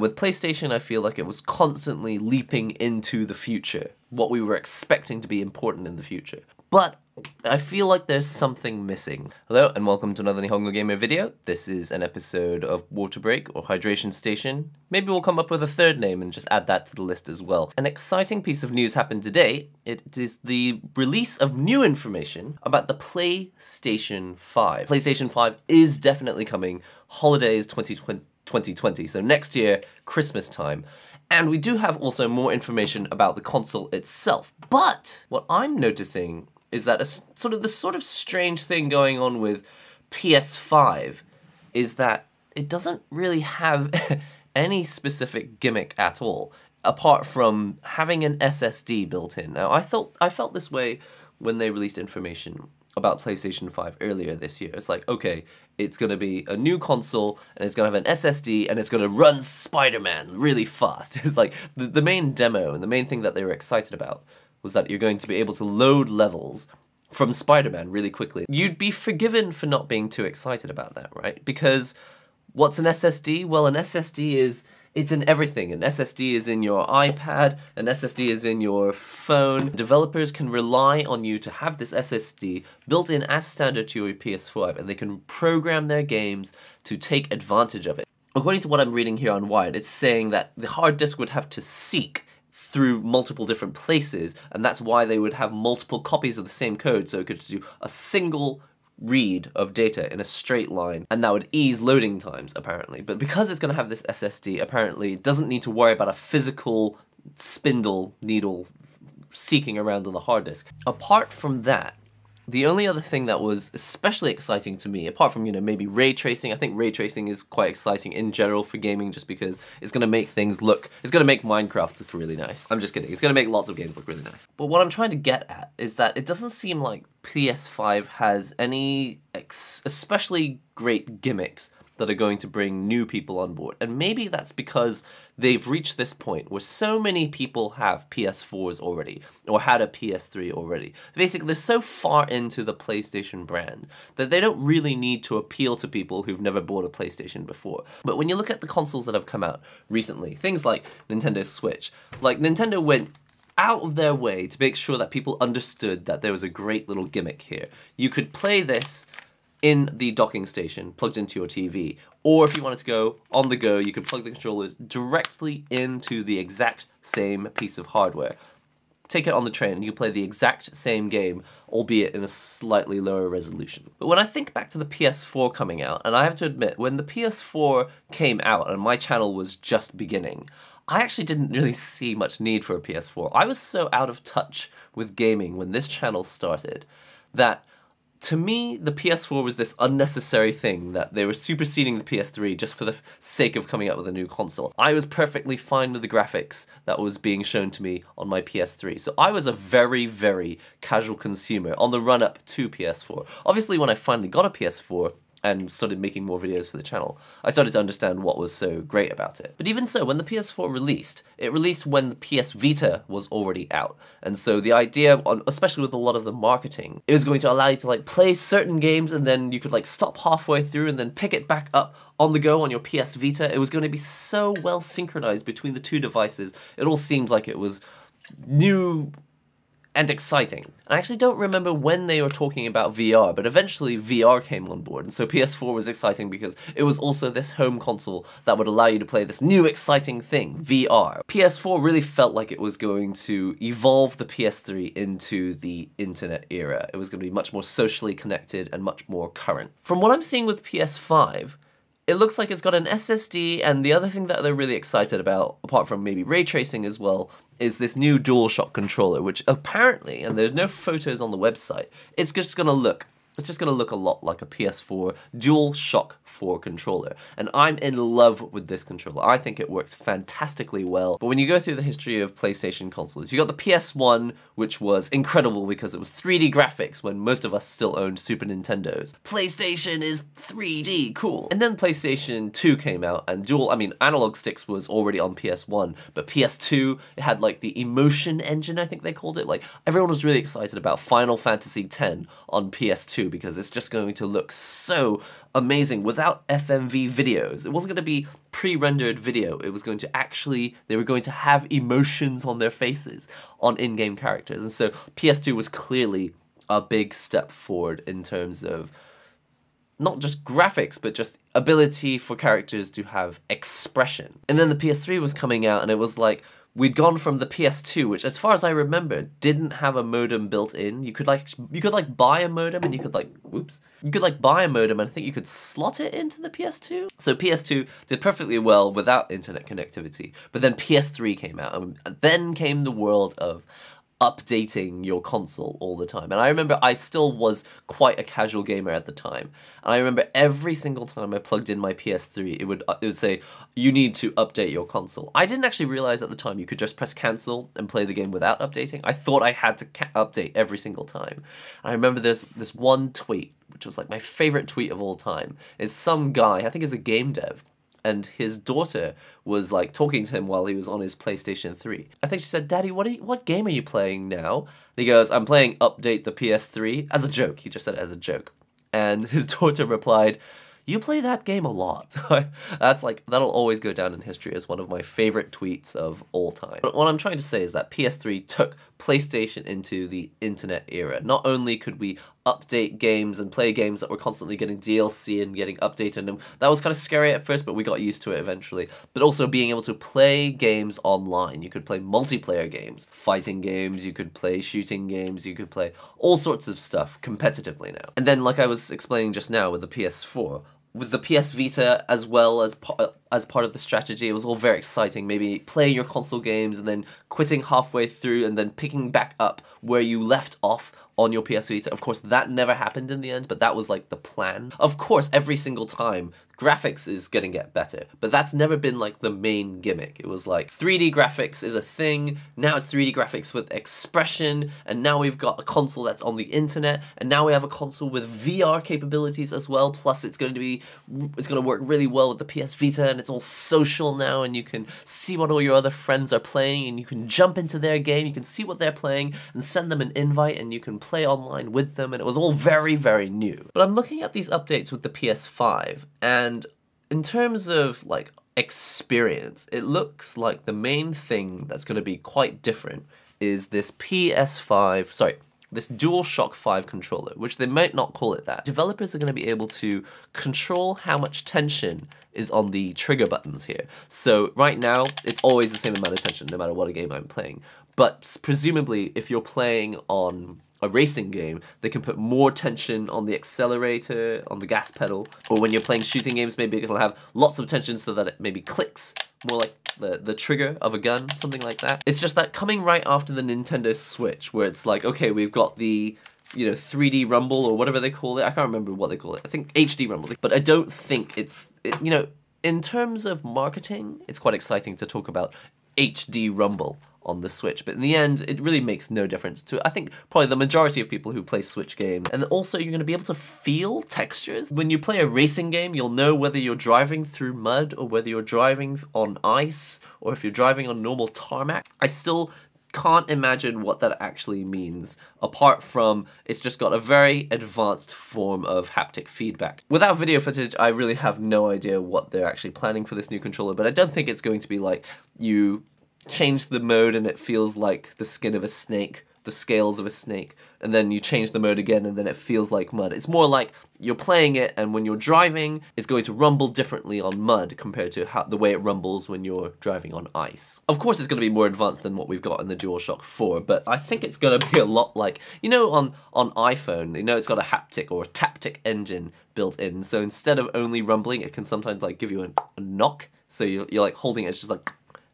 With PlayStation, I feel like it was constantly leaping into the future, what we were expecting to be important in the future. But I feel like there's something missing. Hello and welcome to another Nihongo Gamer video. This is an episode of Water Break or Hydration Station. Maybe we'll come up with a third name and just add that to the list as well. An exciting piece of news happened today. It is the release of new information about the PlayStation 5. PlayStation 5 is definitely coming. Holidays 2020 2020, so next year, Christmas time. And we do have also more information about the console itself. But what I'm noticing is that a sort of the sort of strange thing going on with PS5 is that it doesn't really have any specific gimmick at all, apart from having an SSD built in. Now, I felt I felt this way when they released information about PlayStation 5 earlier this year. It's like, okay, it's going to be a new console and it's going to have an SSD and it's going to run Spider-Man really fast. It's like the, the main demo and the main thing that they were excited about was that you're going to be able to load levels from Spider-Man really quickly. You'd be forgiven for not being too excited about that, right? Because what's an SSD? Well, an SSD is it's in everything. An SSD is in your iPad, an SSD is in your phone. Developers can rely on you to have this SSD built in as standard to your PS5 and they can program their games to take advantage of it. According to what I'm reading here on Wired, it's saying that the hard disk would have to seek through multiple different places, and that's why they would have multiple copies of the same code, so it could do a single read of data in a straight line, and that would ease loading times, apparently. But because it's going to have this SSD, apparently it doesn't need to worry about a physical spindle needle seeking around on the hard disk. Apart from that, the only other thing that was especially exciting to me, apart from, you know, maybe ray tracing, I think ray tracing is quite exciting in general for gaming just because it's to make things look, it's to make Minecraft look really nice. I'm just kidding, it's to make lots of games look really nice. But what I'm trying to get at is that it doesn't seem like PS5 has any especially great gimmicks that are going to bring new people on board. And maybe that's because they've reached this point where so many people have PS4s already, or had a PS3 already. Basically, they're so far into the PlayStation brand that they don't really need to appeal to people who've never bought a PlayStation before. But when you look at the consoles that have come out recently, things like Nintendo Switch, like Nintendo went out of their way to make sure that people understood that there was a great little gimmick here. You could play this in the docking station plugged into your TV. Or if you wanted to go on the go, you could plug the controllers directly into the exact same piece of hardware. Take it on the train and you play the exact same game, albeit in a slightly lower resolution. But when I think back to the PS4 coming out, and I have to admit, when the PS4 came out and my channel was just beginning, I actually didn't really see much need for a PS4. I was so out of touch with gaming when this channel started that to me, the PS4 was this unnecessary thing that they were superseding the PS3 just for the sake of coming out with a new console. I was perfectly fine with the graphics that was being shown to me on my PS3. So I was a very, very casual consumer on the run up to PS4. Obviously, when I finally got a PS4, and started making more videos for the channel, I started to understand what was so great about it. But even so, when the PS4 released, it released when the PS Vita was already out. And so the idea, especially with a lot of the marketing, it was going to allow you to like play certain games and then you could like stop halfway through and then pick it back up on the go on your PS Vita. It was going to be so well synchronized between the two devices. It all seemed like it was new and exciting. I actually don't remember when they were talking about VR, but eventually VR came on board, and so PS4 was exciting because it was also this home console that would allow you to play this new exciting thing, VR. PS4 really felt like it was going to evolve the PS3 into the internet era. It was going to be much more socially connected and much more current. From what I'm seeing with PS5, it looks like it's got an SSD, and the other thing that they're really excited about, apart from maybe ray tracing as well, is this new DualShock controller, which apparently, and there's no photos on the website, it's just gonna look it's just going to look a lot like a PS4 DualShock 4 controller. And I'm in love with this controller. I think it works fantastically well. But when you go through the history of PlayStation consoles, you got the PS1, which was incredible because it was 3D graphics when most of us still owned Super Nintendos. PlayStation is 3D, cool. And then PlayStation 2 came out and dual, I mean, analog sticks was already on PS1, but PS2, it had like the emotion engine, I think they called it. Like everyone was really excited about Final Fantasy X on PS2 PS2 because it's just going to look so amazing without FMV videos. It wasn't going to be pre-rendered video. It was going to actually, they were going to have emotions on their faces on in-game characters. And so PS2 was clearly a big step forward in terms of not just graphics, but just ability for characters to have expression. And then the PS3 was coming out, and it was like we'd gone from the PS2, which, as far as I remember, didn't have a modem built in. You could like you could like buy a modem, and you could like whoops, you could like buy a modem, and I think you could slot it into the PS2. So PS2 did perfectly well without internet connectivity. But then PS3 came out, and then came the world of updating your console all the time. And I remember I still was quite a casual gamer at the time. And I remember every single time I plugged in my PS3, it would it would say you need to update your console. I didn't actually realize at the time you could just press cancel and play the game without updating. I thought I had to update every single time. I remember there's this one tweet which was like my favorite tweet of all time. Is some guy, I think is a game dev, and his daughter was like talking to him while he was on his PlayStation 3. I think she said, "Daddy, what you, what game are you playing now?" And he goes, "I'm playing Update the PS3" as a joke. He just said it as a joke. And his daughter replied, you play that game a lot. That's like, that'll always go down in history as one of my favorite tweets of all time. But what I'm trying to say is that PS3 took PlayStation into the internet era. Not only could we update games and play games that were constantly getting DLC and getting updated, and that was kind of scary at first, but we got used to it eventually. But also being able to play games online. You could play multiplayer games, fighting games, you could play shooting games, you could play all sorts of stuff competitively now. And then, like I was explaining just now with the PS4, with the PS Vita as well as uh, as part of the strategy, it was all very exciting. Maybe playing your console games and then quitting halfway through and then picking back up where you left off on your PS Vita. Of course, that never happened in the end, but that was like the plan. Of course, every single time, graphics is gonna get better, but that's never been like the main gimmick. It was like 3D graphics is a thing, now it's 3D graphics with expression, and now we've got a console that's on the internet, and now we have a console with VR capabilities as well, plus it's going to be, it's gonna work really well with the PS Vita, and it's all social now, and you can see what all your other friends are playing, and you can jump into their game, you can see what they're playing, and send them an invite, and you can play online with them, and it was all very, very new. But I'm looking at these updates with the PS5, and in terms of like experience, it looks like the main thing that's going to be quite different is this PS5, sorry, this DualShock 5 controller, which they might not call it that. Developers are going to be able to control how much tension is on the trigger buttons here. So right now, it's always the same amount of tension no matter what a game I'm playing. But presumably, if you're playing on a racing game, they can put more tension on the accelerator, on the gas pedal, or when you're playing shooting games, maybe it'll have lots of tension so that it maybe clicks more like the, the trigger of a gun, something like that. It's just that coming right after the Nintendo Switch, where it's like, okay, we've got the you know 3D Rumble or whatever they call it. I can't remember what they call it. I think HD Rumble, but I don't think it's it, you know in terms of marketing, it's quite exciting to talk about HD Rumble on the Switch. But in the end, it really makes no difference to, I think, probably the majority of people who play Switch games. And also, you're going to be able to feel textures. When you play a racing game, you'll know whether you're driving through mud or whether you're driving on ice or if you're driving on normal tarmac. I still can't imagine what that actually means apart from it's just got a very advanced form of haptic feedback. Without video footage, I really have no idea what they're actually planning for this new controller, but I don't think it's going to be like you change the mode and it feels like the skin of a snake, the scales of a snake, and then you change the mode again and then it feels like mud. It's more like you're playing it and when you're driving, it's going to rumble differently on mud compared to how, the way it rumbles when you're driving on ice. Of course it's going to be more advanced than what we've got in the DualShock 4, but I think it's going to be a lot like, you know on, on iPhone, you know it's got a haptic or a taptic engine built in, so instead of only rumbling, it can sometimes like give you a, knock, so you're, you're like holding it, it's just like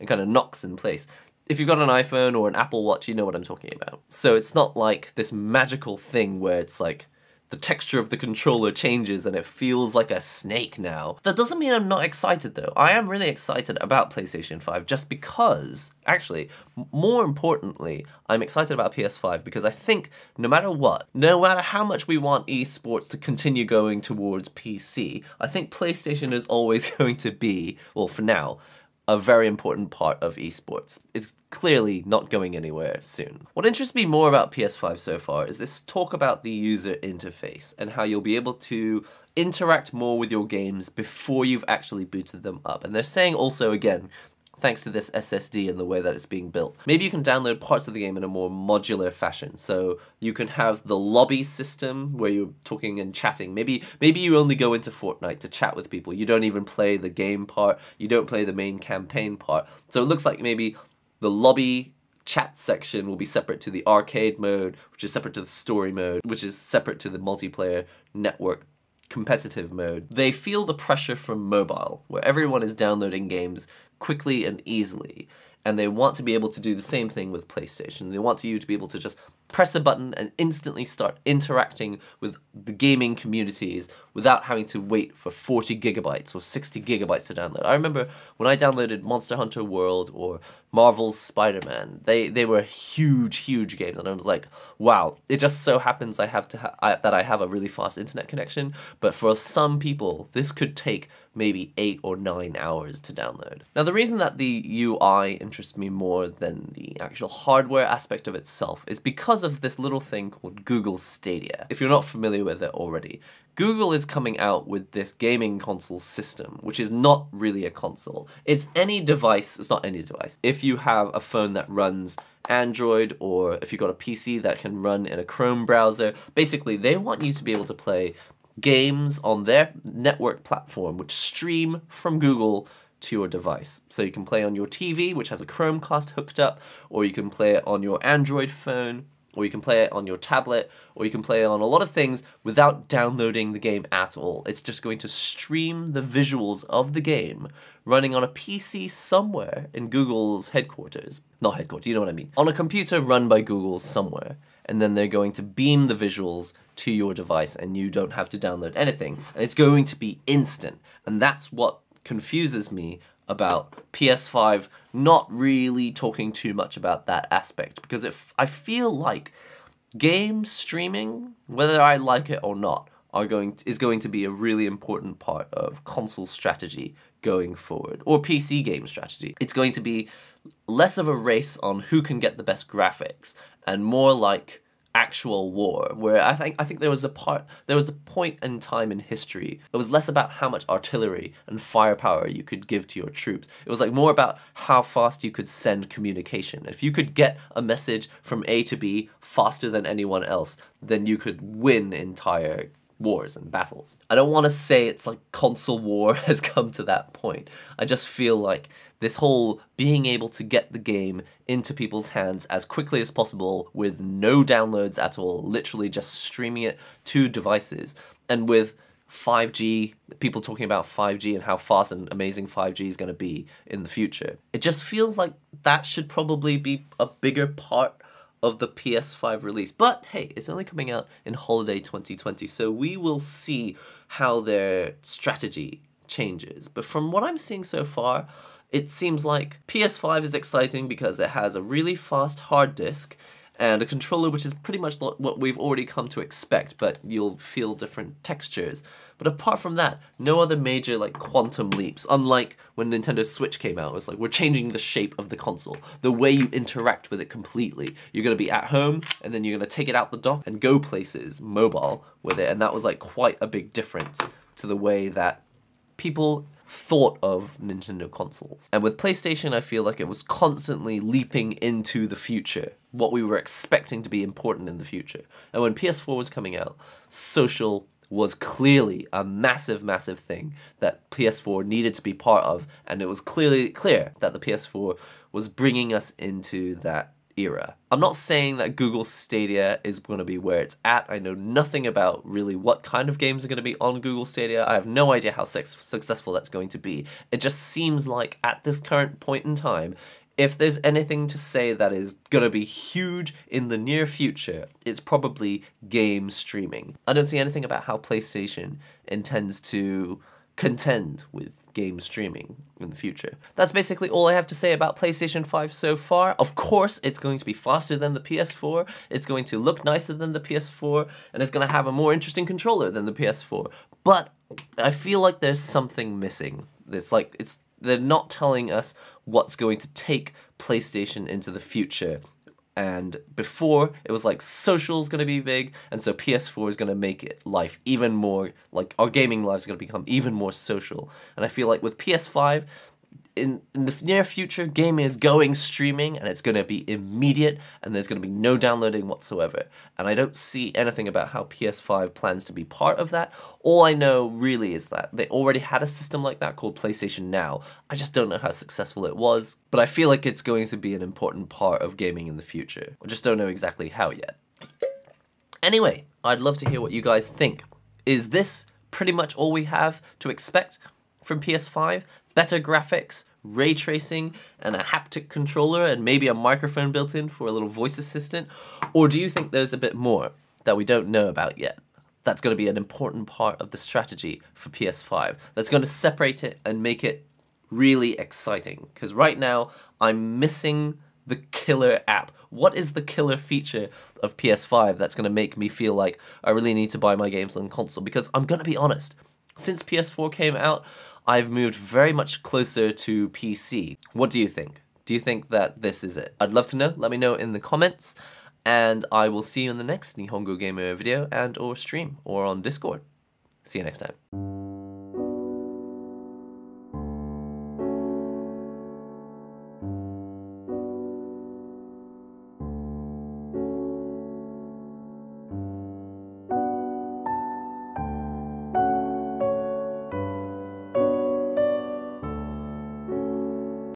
and kind of knocks in place. If you've got an iPhone or an Apple Watch, you know what I'm talking about. So it's not like this magical thing where it's like the texture of the controller changes and it feels like a snake now. That doesn't mean I'm not excited though. I am really excited about PlayStation 5 just because, actually, more importantly, I'm excited about PS5 because I think no matter what, no matter how much we want esports to continue going towards PC, I think PlayStation is always going to be, well for now, a very important part of esports. It's clearly not going anywhere soon. What interests me more about PS5 so far is this talk about the user interface and how you'll be able to interact more with your games before you've actually booted them up. And they're saying also, again, thanks to this SSD and the way that it's being built. Maybe you can download parts of the game in a more modular fashion. So you can have the lobby system where you're talking and chatting. Maybe maybe you only go into Fortnite to chat with people. You don't even play the game part. You don't play the main campaign part. So it looks like maybe the lobby chat section will be separate to the arcade mode, which is separate to the story mode, which is separate to the multiplayer network competitive mode. They feel the pressure from mobile, where everyone is downloading games quickly and easily. And they want to be able to do the same thing with PlayStation. They want you to be able to just press a button and instantly start interacting with the gaming communities without having to wait for 40 gigabytes or 60 gigabytes to download. I remember when I downloaded Monster Hunter World or Marvel's Spider-Man, they, they were huge, huge games, and I was like, wow, it just so happens I have to ha I, that I have a really fast internet connection, but for some people, this could take maybe eight or nine hours to download. Now the reason that the UI interests me more than the actual hardware aspect of itself is because of this little thing called Google Stadia. If you're not familiar with it already, Google is coming out with this gaming console system, which is not really a console. It's any device, it's not any device. If you have a phone that runs Android or if you've got a PC that can run in a Chrome browser, basically they want you to be able to play games on their network platform which stream from Google to your device. So you can play on your TV, which has a Chromecast hooked up, or you can play it on your Android phone, or you can play it on your tablet, or you can play it on a lot of things without downloading the game at all. It's just going to stream the visuals of the game running on a PC somewhere in Google's headquarters. Not headquarters, you know what I mean. On a computer run by Google somewhere. And then they're going to beam the visuals to your device and you don't have to download anything. And it's going to be instant. And that's what confuses me about PS5 not really talking too much about that aspect because if I feel like game streaming, whether I like it or not, are going to, is going to be a really important part of console strategy going forward or PC game strategy. It's going to be less of a race on who can get the best graphics and more like actual war where I think I think there was a part there was a point in time in history it was less about how much artillery and firepower you could give to your troops it was like more about how fast you could send communication if you could get a message from A to B faster than anyone else then you could win entire wars and battles. I don't want to say it's like console war has come to that point. I just feel like this whole being able to get the game into people's hands as quickly as possible with no downloads at all, literally just streaming it to devices, and with 5G, people talking about 5G and how fast and amazing 5G is going to be in the future. It just feels like that should probably be a bigger part of the PS5 release. But hey, it's only coming out in holiday 2020, so we will see how their strategy changes. But from what I'm seeing so far, it seems like PS5 is exciting because it has a really fast hard disk and a controller which is pretty much what we've already come to expect, but you'll feel different textures. But apart from that, no other major like quantum leaps, unlike when Nintendo Switch came out. It was like we're changing the shape of the console, the way you interact with it completely. You're gonna be at home and then you're gonna take it out the dock and go places mobile with it, and that was like quite a big difference to the way that people thought of Nintendo consoles. And with PlayStation, I feel like it was constantly leaping into the future, what we were expecting to be important in the future. And when PS4 was coming out, social was clearly a massive, massive thing that PS4 needed to be part of, and it was clearly clear that the PS4 was bringing us into that era. I'm not saying that Google Stadia is going to be where it's at. I know nothing about really what kind of games are going to be on Google Stadia. I have no idea how successful that's going to be. It just seems like at this current point in time, if there's anything to say that is going to be huge in the near future, it's probably game streaming. I don't see anything about how PlayStation intends to contend with game streaming in the future. That's basically all I have to say about PlayStation 5 so far. Of course, it's going to be faster than the PS4, it's going to look nicer than the PS4, and it's going to have a more interesting controller than the PS4. But I feel like there's something missing. It's like, it's they're not telling us what's going to take PlayStation into the future. And before, it was like social is going to be big, and so PS4 is going to make it life even more, like our gaming lives going to become even more social. And I feel like with PS5, in, in the near future, gaming is going streaming and it's going to be immediate and there's going to be no downloading whatsoever. And I don't see anything about how PS5 plans to be part of that. All I know really is that they already had a system like that called PlayStation Now. I just don't know how successful it was, but I feel like it's going to be an important part of gaming in the future. I just don't know exactly how yet. Anyway, I'd love to hear what you guys think. Is this pretty much all we have to expect from PS5? Better graphics, ray tracing, and a haptic controller, and maybe a microphone built in for a little voice assistant? Or do you think there's a bit more that we don't know about yet? That's going to be an important part of the strategy for PS5. That's going to separate it and make it really exciting. Because right now, I'm missing the killer app. What is the killer feature of PS5 that's going to make me feel like I really need to buy my games on console? Because I'm going to be honest, since PS4 came out, I've moved very much closer to PC. What do you think? Do you think that this is it? I'd love to know. Let me know in the comments. And I will see you in the next Nihongo Gamer video and or stream or on Discord. See you next time.